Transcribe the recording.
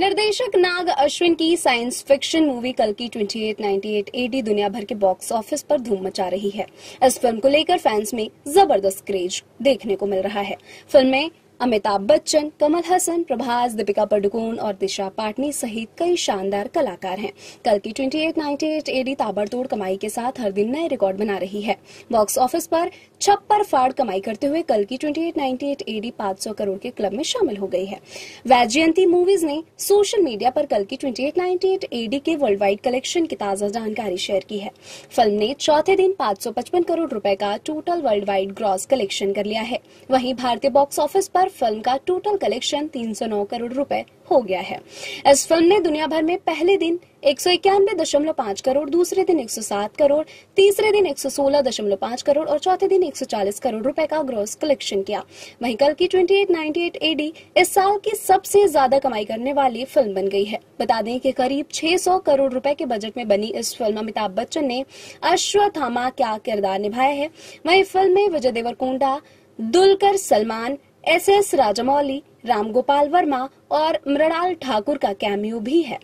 निर्देशक नाग अश्विन की science fiction movie कल की 2898 एडी दुनिया भर के बॉक्स ऑफ़िस पर धूम मचा रही है। इस फ़िल्म को लेकर फैंस में ज़बरदस्त क्रेज देखने को मिल रहा है। फ़िल्म में अमिताभ बच्चन, कमल हसन, प्रभास, दीपिका पडुकोन और दिशा पाटनी सहित कई शानदार कलाकार हैं। कल की 2898 एडी ताबड़तोड़ कमाई के साथ हर दिन नए रिकॉर्ड बना रही है। बॉक्स ऑफ़िस पर छप्पर फाड़ कमाई करते हुए कल की 2898 एडी 500 करोड़ के क्लब में शामिल हो गई है। वैजयंती मूवीज़ ने सोशल मीडिया पर कल की 2898 एडी के वर्ल्ड वाइड कलेक्शन की ताज़ा जानकारी शेयर की है। फ़िल्म ने चौथे दिन 555 करोड़ रुपए का total world wide gross collection कर लिया है। वहीं भारतीय बॉक्स ऑफ़िस पर फ़िल्म का टोटल कलेक्शन 309 करोड़ रुपए हो गया है। इस फ़िल्म ने दुनिया भर में पहले दिन एक करोड़, दूसरे दिन 107 करोड़, तीसरे दिन 116.5 करोड़ और चौथे दिन 140 करोड़ रुपए का ग्रॉस कलेक्शन किया। वहीं कल की 2898 एडी इस साल की सबसे ज़्यादा कमाई करने वाली फ़िल्म बन गई है। बता दें कि करीब 600 करोड़ रुपए के बजट में बनी इस फ़िल्म अमिताभ बच्चन ने अश्वत्थामा क्या किरदार निभाया है। वहीं फ़िल्म में विजय देवरकोंडा, दुलकर सलमान एस एस राजमौली रामगोपाल वर्मा और मृणाल ठाकुर का कैमियो भी है।